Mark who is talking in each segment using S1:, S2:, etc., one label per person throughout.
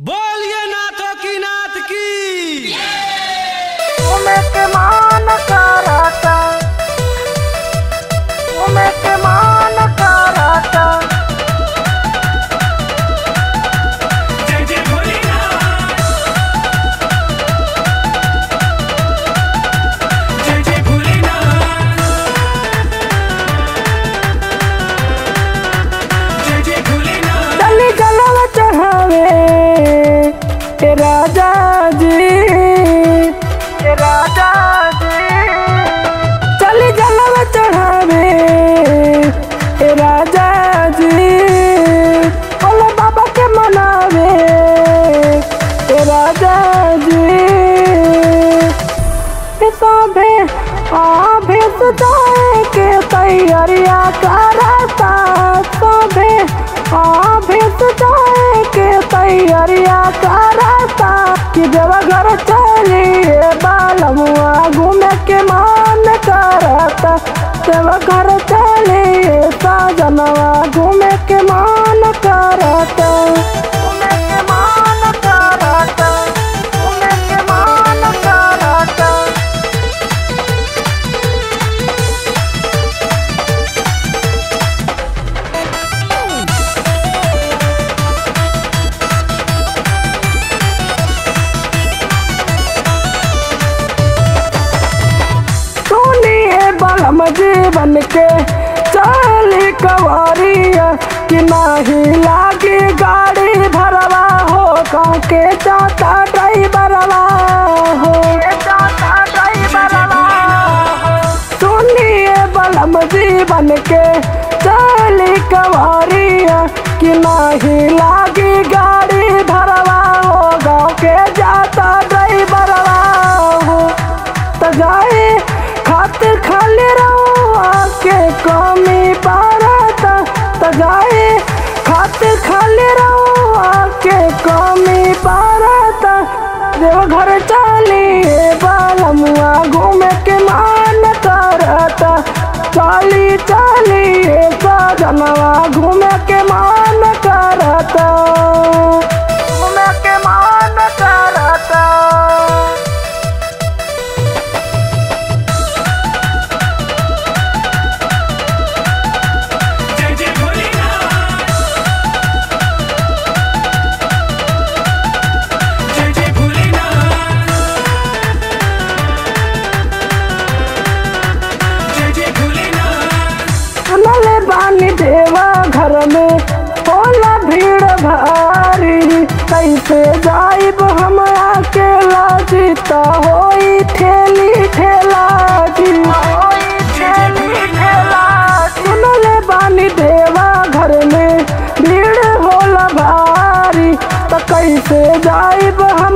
S1: बोलिए नाथों की नाथ की।
S2: उमे आभे के तैयारिया करता सभे। आभे सजाए के तैयारिया करता। कि देवघर चलिए बालमुआ घूमे के मान करता। देवघर चलिए साजनवा बलम जीवन के चली कवरिया कि नाही लागी गाड़ी भरवा हो के चाचा ड्राइवरवा हो। सुनिए बलम जीवन के चली कवरिया कि नाही लागी चली चलिए साधनवा घूमे। कैसे जाइब हम अकेला जीता होई ठेली ठेला जी सुनल बानी देवा घर में भीड़ होला भारी। तो कैसे जाइब हम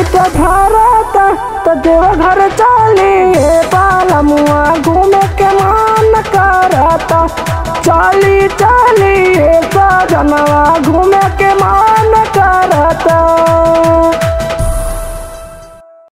S2: जीत भारत तो देवघर चलिए बालमुआ घूमे के मान करता चली सजनवा